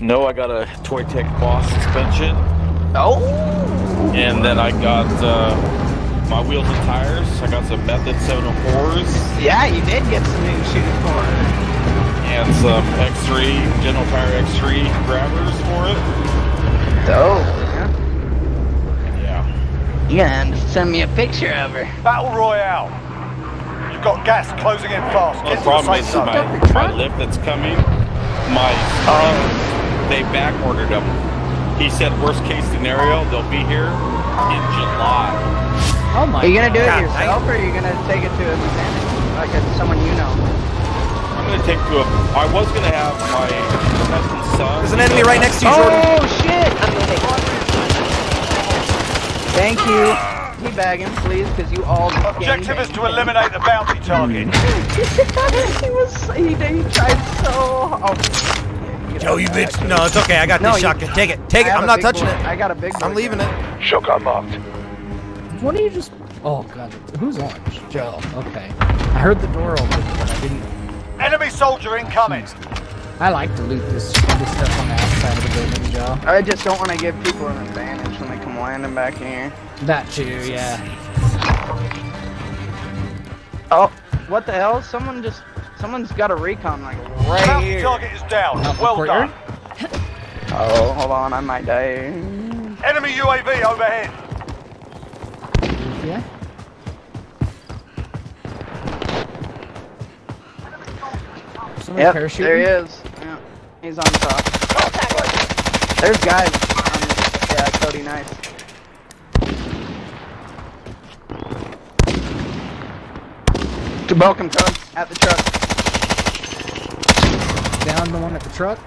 No, I got a Toytec Boss suspension, Oh. and then I got uh, my wheels and tires. I got some Method 704s Yeah, you did get some new shoes for it. and some X3 General Tire X3 grabbers for it. Oh. Yeah. Yeah. You gonna have to send me a picture of her. Battle Royale. You've got gas closing in fast. Well, the problem safe is my, my lift that's coming. My springs, they back ordered them. He said worst case scenario, they'll be here in July. Oh my Are you gonna do it yourself, or are you gonna take it to a mechanic, like a, someone you know? I'm gonna take to a. I was gonna have my cousin's son. There's an enemy right next to you, oh, Jordan. Oh shit! Thank you. We bag him, please, because you all. Objective is to eliminate the bounty target. he was. He, he tried so. Oh. Joe, you bitch. No, it's okay. I got No, this shotgun. Take it. Take I it. I'm not touching boy- it. I got a big. I'm leaving gun. it. Shotgun marked. What don't you just? Oh god, who's on? Joe. Okay. I heard the door open, but I didn't. Enemy soldier incoming. I like to loot this, this stuff on the outside of the building, Joe. I just don't want to give people an advantage when they come landing back here. That too, yeah. Oh, what the hell? Someone just. Someone's got a recon like right Bounty here. target is down. Out the Well done. Oh, hold on, I might die. Enemy UAV overhead. Yeah. Somebody Yep, parachuting? there he is. Yeah, he's on top. There's guys on this. Yeah, Cody, nice. To welcome, Cody, at the truck. Down the one at the truck.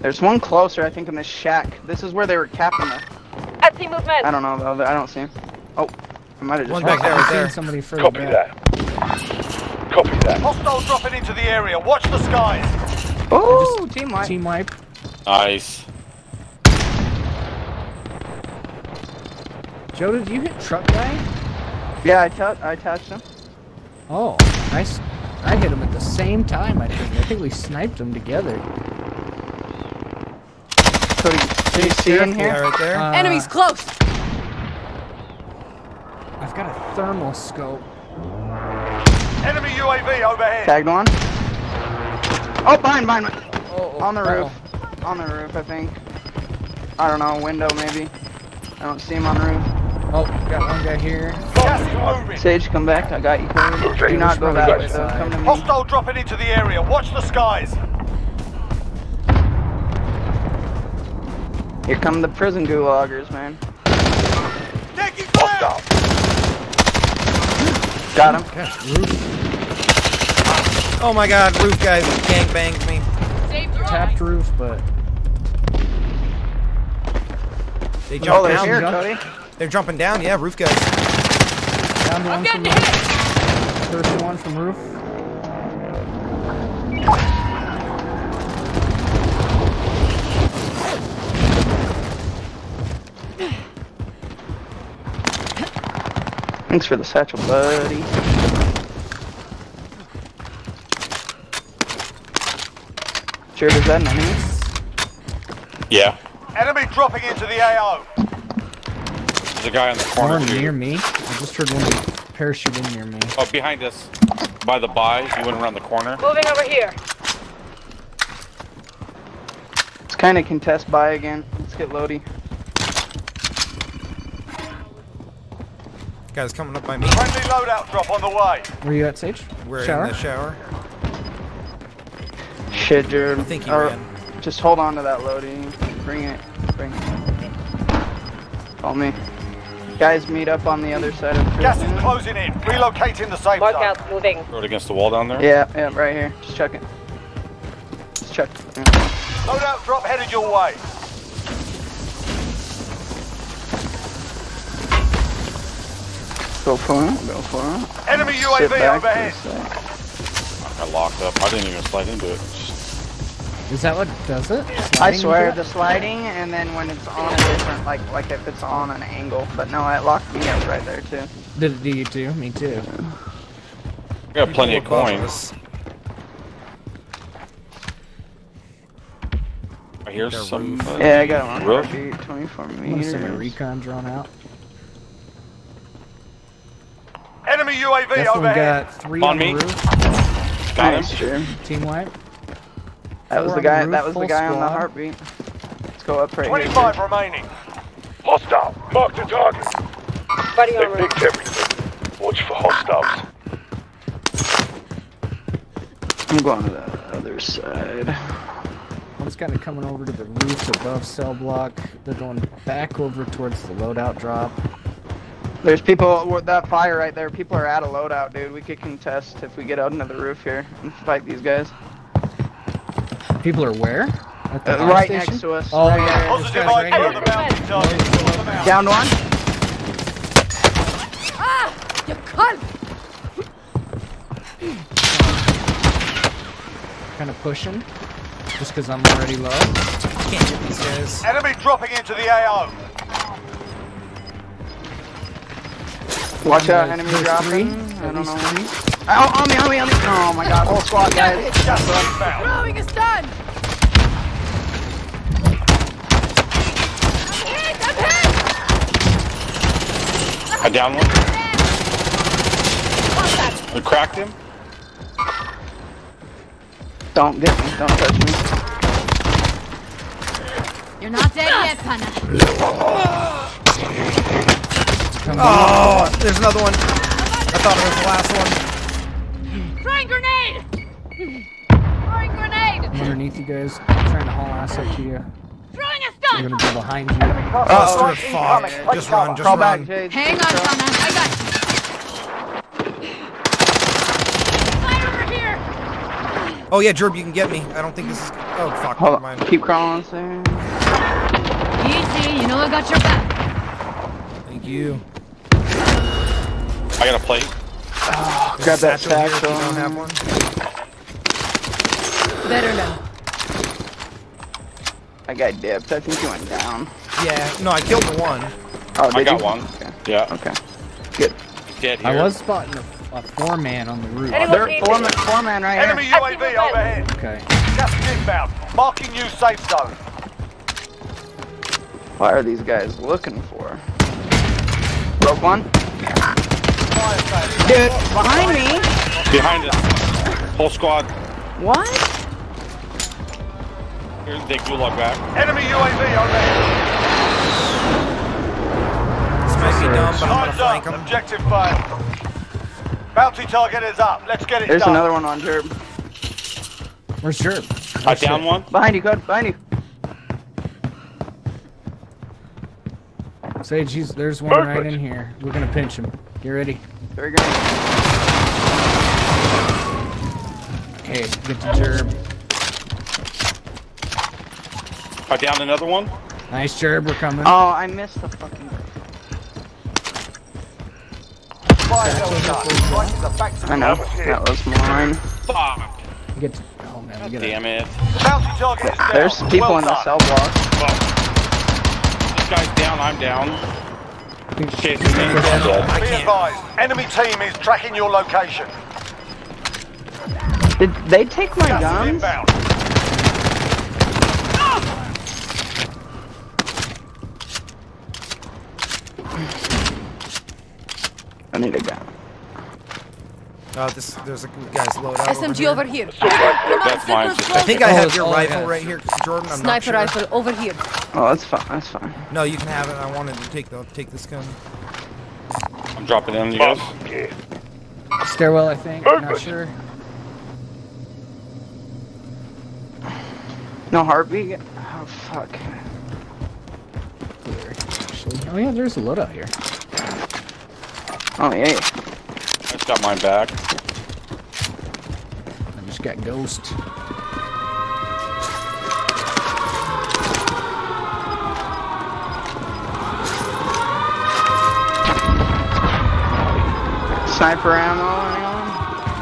There's one closer, I think, in this shack. This is where they were capping the. I see movement. I don't know though. I don't see him. Oh, I might have just. One back there, I've right there. somebody further Copy back. that. Copy that. Hostiles dropping into the area. Watch the skies. Oh, team wipe. Team wipe. Nice. Joe, did you hit truck guy? Yeah, I touched. I touched him. Oh, nice. I hit him at the same time. I think. I think we sniped them together. Cody, do you see in Yeah, here? right there. Uh, Enemies close. I've got a thermal scope. Enemy UAV overhead. Tagged one. Oh, behind, behind. behind. Oh, On the roof. On the roof, I think. I don't know, window maybe. I don't see him on the roof. Oh, got one guy here. Gas is moving. Sage, come back. I got you covered. Do not go probably that way, though. Come to me. Hostile dropping into the area. Watch the skies. Here come the prison gulaggers, man. Taking fire. Got him. Gosh. Oh my god, roof guys gang banged me. Tapped roof, but They Oh, jumped they're down. here, jump. Cody. They're jumping down. Yeah, roof guys. down to one from Getting hit. Third one from roof. Thanks for the satchel, buddy. Sure, does that an enemy? Yeah. Enemy dropping into the AO. There's a guy on the corner. One near me. I just heard one parachute in near me. Oh, behind us. By the buy. You went around the corner. Moving over here. Let's kind of contest by again. Let's get Lodi. Guys coming up by me. Friendly loadout drop on the way. Where you at, Sage? We're Shower? in the shower. Shit, Jared. I think he Or- ran. Just hold on to that Lodi. Bring it. Bring it. Call me. Guys, meet up on the other side of Gas is closing in. Relocating the safe Mark zone. out. Moving. Throw it against the wall down there. Yeah, yeah, right here. Just check it. Just check. Yeah. Loadout drop headed your way. Go for it. Go for it. Enemy UAV back for a overhead. sec. I locked up. I didn't even slide into it. Is that what does it? I swear, the sliding, and then when it's on a different, like, like if it's on an angle. But no, it locked me up right there too. Did it do you too? Me too. I got plenty of coins. I hear Their some. roof. uh, Yeah, I got him on Roof? heartbeat, 24 I'm gonna send recon drone out. Enemy UAV Definitely overhead. got three On on, me. the roof. Got Nice, him. Team wipe. That was the on the guy. That was the full guy on the heartbeat. Let's go up right 25 here. remaining. Hostile. Mark the target. Buddy They on roof. picked everything. Watch for hostiles. I'm going to the other side. One's kind of coming over to the roof above cell block. They're going back over towards the loadout drop. There's people with that fire right there. People are at a loadout, dude. We could contest if we get out into the roof here and fight these guys. People are where? At the Uh, right station? next to us. Oh, Right yeah. there. Positive guy's right ID on here. the bounty target. Sort them out. Down one. Ah! You cunt! Kind of pushing. Just because I'm already low. Can't get these guys. Enemy dropping into the AO. Watch out, enemy dropping. three. I don't know. Oh, on me, on me, on me. Oh my god, whole squad, guys. Gas is inbound. Throwing a stun! I'm hit! I'm hit! I down one. I cracked him. Don't get me. Don't touch me. You're not dead yet, Pana. Oh, there's another one. I thought it was the last one. Throwing grenade! Throwing grenade! Underneath you guys. I'm trying to haul ass up to you. Throwing a They're stun! gonna be behind you. Oh, Stuart, fuck. Just run, just Crawl run. back, Hang on, Pana. I got you. Fire over here! Oh yeah, Jerb, you can get me. I don't think this is. Oh fuck, Hold never on. mind. Keep crawling, sir. Easy, you know I got your back. Thank you. I got a plate. Oh, Grab that Satchel here if satchel. you don't have one. Better now. I got dipped. I think you went down. Yeah, no, I killed the one. Oh, I got you? one. Okay. Yeah. Okay. Good. Dead here. I was spotting a, a four man on the roof. Anyone- They're need four man, four man right Enemy here. Enemy UAV overhead. Okay. Gas inbound. Marking new safe zone. What are these guys looking for? Broke one. Dude, behind me. behind us. Whole squad. What? Here, they gulag back. Enemy UAV overhead. This might be dumb, but I'm gonna flank up. him. Objective failed. Bounty target is up. Let's get it There's done. another one on Jerb. Where's Jerb? I down one. Behind you, Code. Behind you. Sage, he's, there's one right in here. We're gonna pinch him. Get ready. There Very good. Okay, get to Jerb. I downed another one. Nice Jerb, we're coming. Oh, I missed the fucking. Fire sale done. Prices are back to I know. That was mine. Fuck. Get to, oh man, we gotta, Damn it. Bounty target is down. There's people well in the cell block. This guy's down. I'm down. Chasing me. I Be advised, enemy team is tracking your location. Did they take my Gas guns? inbound. I need a gun. Oh, this there's a guy's load out. SMG over over here. here. Come on, That's mine. I think I have your all rifle have. right here, Jordan. I'm Sniper not sure. rifle over here. Oh, that's fine. That's fine. No, you can have it. I wanted to take the take this gun. I'm dropping in, you guys. Okay. stairwell, I think. Not sure. No heartbeat. Oh fuck. Clear, actually. Oh yeah, there's a loadout here. Oh yeah. I just got mine back. I just got ghost. Sniper ammo. Anyone?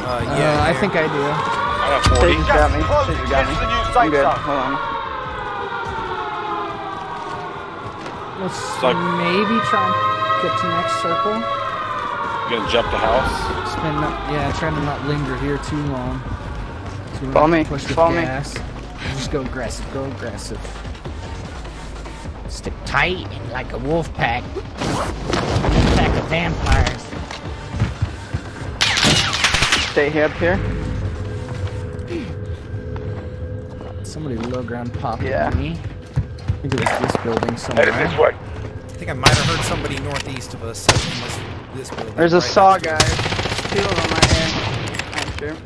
Uh, Yeah, yeah, I think I do. I got 40. Sage's got me. Close Sage's it, got me. to the new I'm good. Hold on. Let's like- maybe try and get to next circle. Gonna jump the house. Spin up, yeah, trying to not linger here too long. So Follow me, Push with follow me. gas. Just go aggressive. Go aggressive. Stick tight and like a wolf pack. Wolf pack of vampires. Stay here up here. Somebody low ground popped Yeah. at me. I think it was this building somewhere. Headed this way. I think I might have heard somebody northeast of us. In This, this building. There's a right saw next guy. Two of them right here. I'm sure.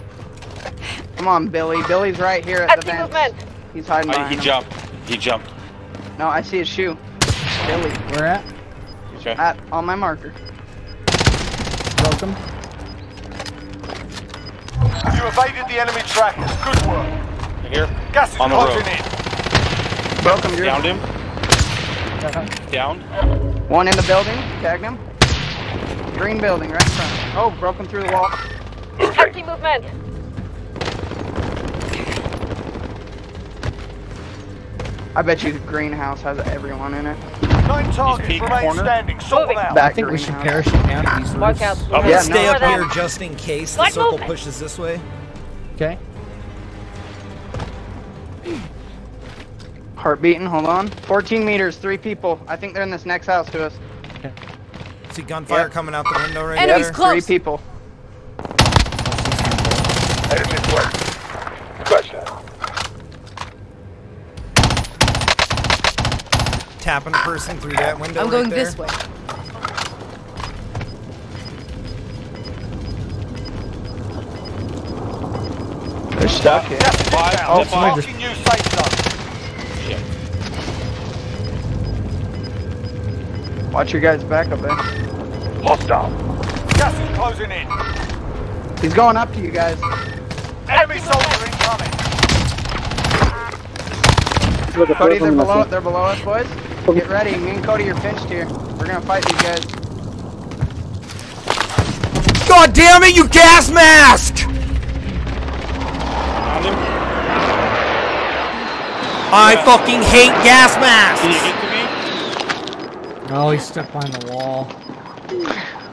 Come on, Billy. Billy's right here at I the see vent. movement. He's hiding I, behind he him. jumped. He jumped. No, I see his shoe. Billy. Where at? Okay. At on my marker. Welcome. You evaded the enemy trackers. Good work. Here. Gas is On the closing road. in. Broke him, Drew. Downed him. Uh-huh. Down. One in the building. Tagged him. Green building right in front. Oh, broken through the wall. I see movement. I bet you the greenhouse has everyone in it. Nine targets peek remain corner. standing. Sort them Moving. out. I Back think we should greenhouse. parachute down to these Mark roofs. out. I'm gonna stay no. up here than- just in case the Light circle movement. pushes this way. Okay. Heart beating. Hold on. 14 meters. Three people. I think they're in this next house to us. See gunfire Yep. coming out the window right Enemies there. close. Three people. Headed this way. Scratch that. Tapping a person through that window. I'm right going there. this way. They're stuck here. Gas is Five. inbound. Oh, five. Marking new safe zone. Watch your guys back up there. Eh? Hostile. Gas is closing in. He's going up to you guys. Enemy soldier incoming. Cody, they're below. They're below us, boys. Get ready. Me and Cody are pinched here. We're gonna fight these guys. God damn it, you gas mask! Downed him. I fucking hate gas masks! Can you get to me? Oh, he's stuck behind the wall.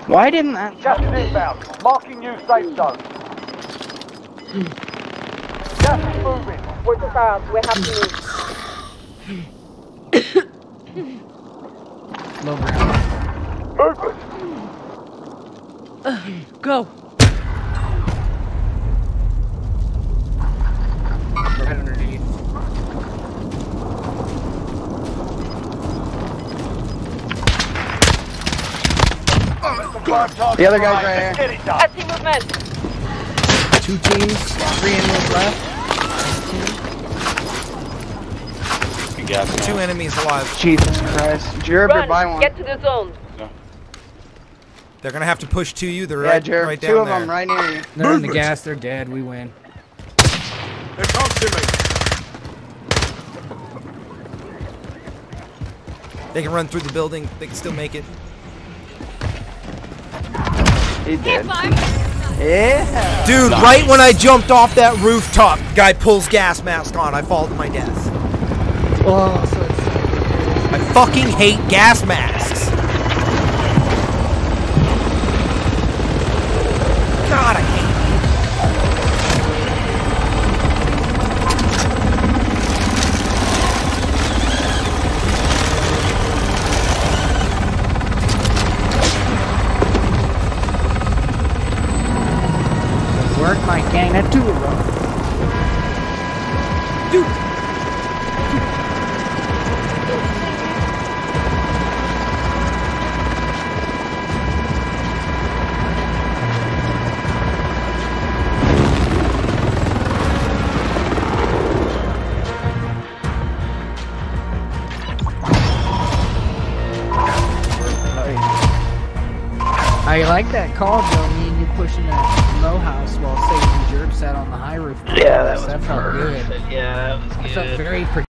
Why didn't that? Gas is inbound. Marking new safe zone. Gas is moving. We're too far out. We have to move. Low ground. Movement. Go. Right underneath. Five targets The other guy's right Let's here. Get. I see movement. Two teams. Three enemies left. You gas him. Two enemies alive. Jesus Christ. Jerb, or buy Run. one. Get to the zone. They're gonna have to push to you. They're Yeah, right, Jerb. right two down of there. them right near you. They're in the gas. They're dead. We win. They're close to me. They can run through the building. They can still make it. He did. Yeah. Dude, right when I jumped off that rooftop, guy pulls gas mask on. I fall to my death. Oh, so I fucking hate gas masks. Like that call, Joe. Me and you pushing that low house while Satan Jerb sat on the high roof. Yeah, that was that felt good. Yeah, that was good. I felt very.